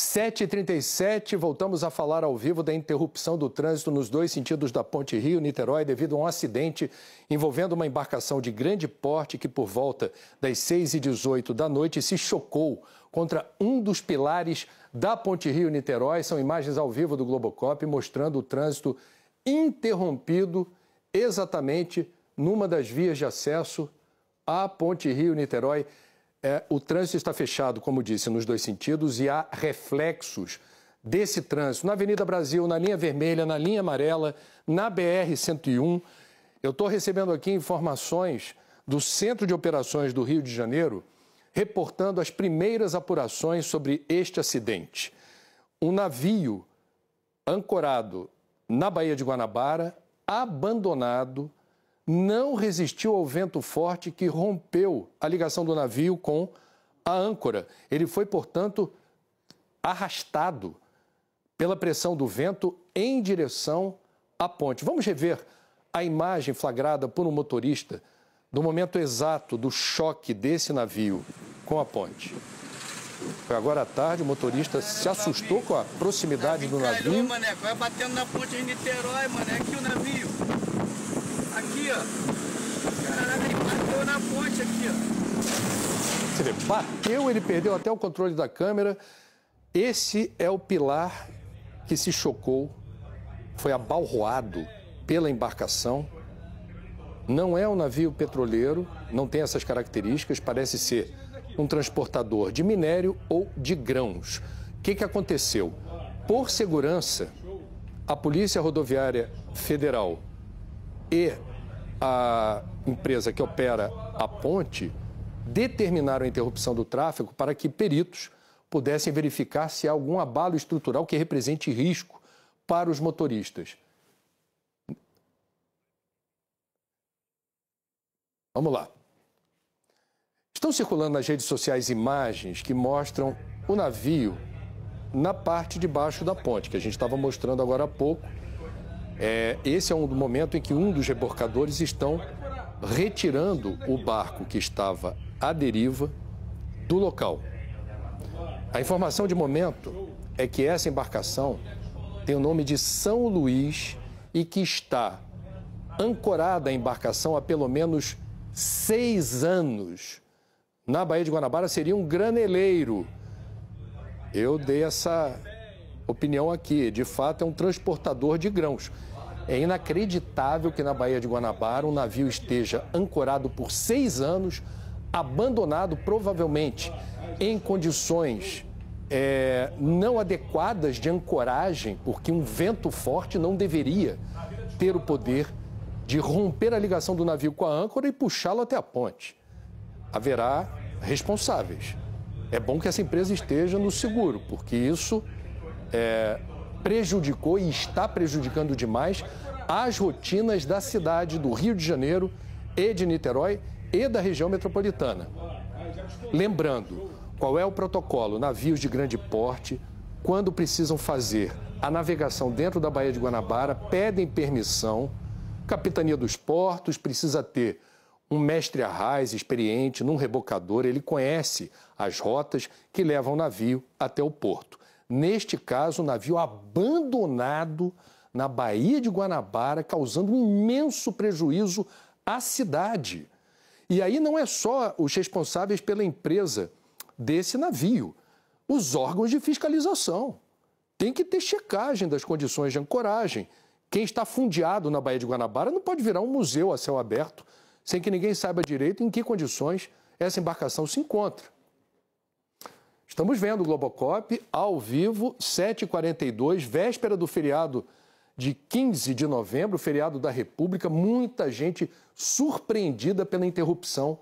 7h37, voltamos a falar ao vivo da interrupção do trânsito nos dois sentidos da Ponte Rio-Niterói devido a um acidente envolvendo uma embarcação de grande porte que, por volta das 6h18 da noite, se chocou contra um dos pilares da Ponte Rio-Niterói. São imagens ao vivo do Globocop mostrando o trânsito interrompido exatamente numa das vias de acesso à Ponte Rio-Niterói. É, o trânsito está fechado, como disse, nos dois sentidos e há reflexos desse trânsito na Avenida Brasil, na linha vermelha, na linha amarela, na BR-101. Eu estou recebendo aqui informações do Centro de Operações do Rio de Janeiro, reportando as primeiras apurações sobre este acidente. Um navio ancorado na Baía de Guanabara, abandonado, não resistiu ao vento forte que rompeu a ligação do navio com a âncora. Ele foi, portanto, arrastado pela pressão do vento em direção à ponte. Vamos rever a imagem flagrada por um motorista do momento exato do choque desse navio com a ponte. Foi agora à tarde, o motorista se assustou com a proximidade do navio. Mané, vai batendo na ponte de Niterói, mané, aqui o navio. Ó. Caraca, ele bateu na ponte aqui, ó. Você vê, bateu, ele perdeu até o controle da câmera. Esse é o pilar que se chocou, foi abalroado pela embarcação. Não é um navio petroleiro, não tem essas características, parece ser um transportador de minério ou de grãos. O que, que aconteceu? Por segurança, a Polícia Rodoviária Federal e a empresa que opera a ponte determinaram a interrupção do tráfego para que peritos pudessem verificar se há algum abalo estrutural que represente risco para os motoristas. Vamos lá. Estão circulando nas redes sociais imagens que mostram o navio na parte de baixo da ponte, que a gente estava mostrando agora há pouco. É, esse é um momento em que um dos reborcadores estão retirando o barco que estava à deriva do local. A informação de momento é que essa embarcação tem o nome de São Luís e que está ancorada a embarcação há pelo menos seis anos na Baía de Guanabara seria um graneleiro. Eu dei essa opinião aqui. De fato, é um transportador de grãos. É inacreditável que na Baía de Guanabara um navio esteja ancorado por seis anos, abandonado provavelmente em condições é, não adequadas de ancoragem, porque um vento forte não deveria ter o poder de romper a ligação do navio com a âncora e puxá-lo até a ponte. Haverá responsáveis. É bom que essa empresa esteja no seguro, porque isso é, prejudicou e está prejudicando demais as rotinas da cidade do Rio de Janeiro e de Niterói e da região metropolitana. Lembrando, qual é o protocolo? Navios de grande porte, quando precisam fazer a navegação dentro da Baía de Guanabara, pedem permissão Capitania dos Portos precisa ter um mestre arraiz experiente num rebocador, ele conhece as rotas que levam o navio até o porto. Neste caso, o navio abandonado na Baía de Guanabara, causando um imenso prejuízo à cidade. E aí não é só os responsáveis pela empresa desse navio, os órgãos de fiscalização. Tem que ter checagem das condições de ancoragem, quem está fundeado na Baía de Guanabara não pode virar um museu a céu aberto sem que ninguém saiba direito em que condições essa embarcação se encontra. Estamos vendo o Globocop ao vivo, 7h42, véspera do feriado de 15 de novembro, feriado da República. Muita gente surpreendida pela interrupção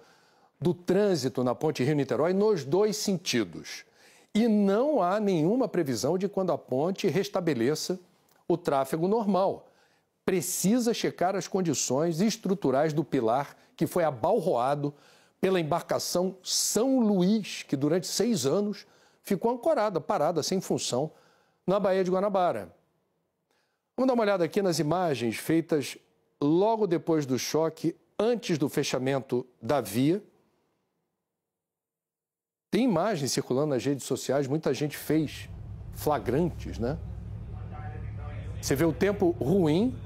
do trânsito na Ponte Rio-Niterói nos dois sentidos. E não há nenhuma previsão de quando a ponte restabeleça o tráfego normal. Precisa checar as condições estruturais do pilar que foi abalroado pela embarcação São Luís, que durante seis anos ficou ancorada, parada, sem função, na Baía de Guanabara. Vamos dar uma olhada aqui nas imagens feitas logo depois do choque, antes do fechamento da via. Tem imagens circulando nas redes sociais, muita gente fez flagrantes, né? Você vê o tempo ruim.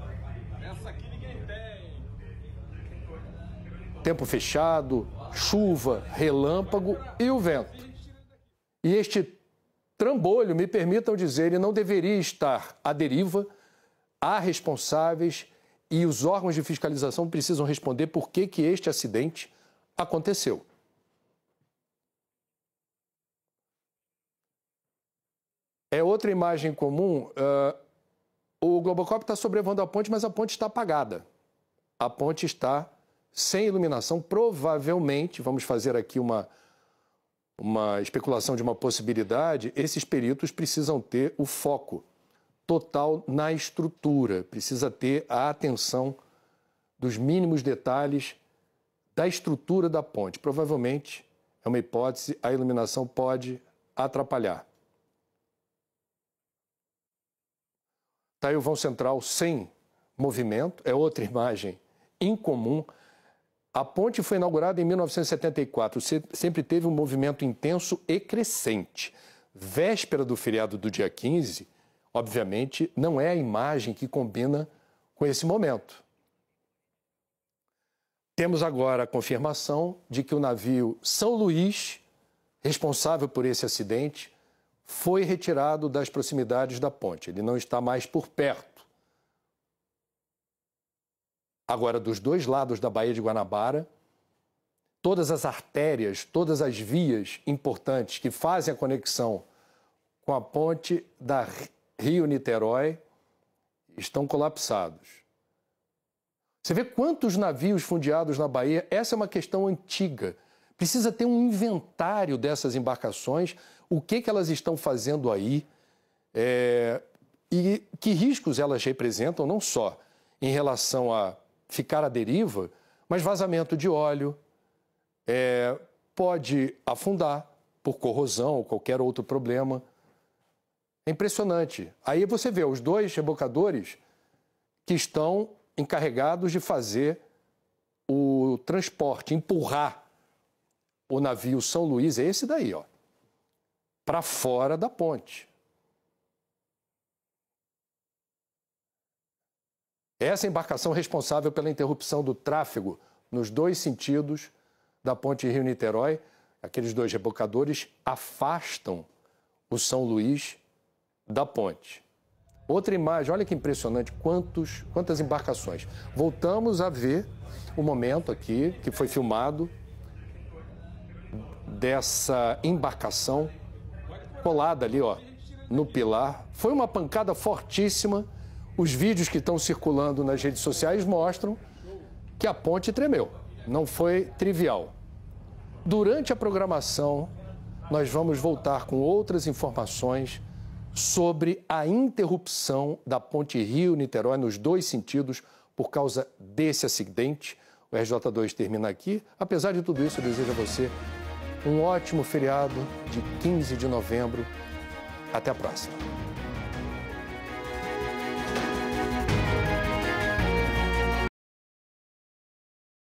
Tempo fechado, chuva, relâmpago e o vento. E este trambolho, me permitam dizer, ele não deveria estar à deriva, há responsáveis e os órgãos de fiscalização precisam responder por que, que este acidente aconteceu. É outra imagem comum. Uh, o Globocop está sobrevoando a ponte, mas a ponte está apagada. A ponte está sem iluminação. Provavelmente, vamos fazer aqui uma, uma especulação de uma possibilidade, esses peritos precisam ter o foco total na estrutura, precisa ter a atenção dos mínimos detalhes da estrutura da ponte. Provavelmente, é uma hipótese, a iluminação pode atrapalhar. Está aí o vão central sem movimento, é outra imagem incomum. A ponte foi inaugurada em 1974, sempre teve um movimento intenso e crescente. Véspera do feriado do dia 15, obviamente, não é a imagem que combina com esse momento. Temos agora a confirmação de que o navio São Luís, responsável por esse acidente, foi retirado das proximidades da ponte. Ele não está mais por perto. Agora, dos dois lados da Baía de Guanabara, todas as artérias, todas as vias importantes que fazem a conexão com a ponte da Rio-Niterói estão colapsados. Você vê quantos navios fundeados na Bahia? Essa é uma questão antiga. Precisa ter um inventário dessas embarcações o que, que elas estão fazendo aí é, e que riscos elas representam, não só em relação a ficar à deriva, mas vazamento de óleo, é, pode afundar por corrosão ou qualquer outro problema. É impressionante. Aí você vê os dois rebocadores que estão encarregados de fazer o transporte, empurrar o navio São Luís, é esse daí, ó para fora da ponte. Essa embarcação responsável pela interrupção do tráfego nos dois sentidos da ponte Rio-Niterói, aqueles dois rebocadores afastam o São Luís da ponte. Outra imagem, olha que impressionante, quantos, quantas embarcações. Voltamos a ver o momento aqui que foi filmado dessa embarcação colada ali, ó, no pilar. Foi uma pancada fortíssima. Os vídeos que estão circulando nas redes sociais mostram que a ponte tremeu. Não foi trivial. Durante a programação, nós vamos voltar com outras informações sobre a interrupção da ponte Rio-Niterói nos dois sentidos por causa desse acidente. O RJ2 termina aqui. Apesar de tudo isso, eu desejo a você um ótimo feriado de 15 de novembro. Até a próxima.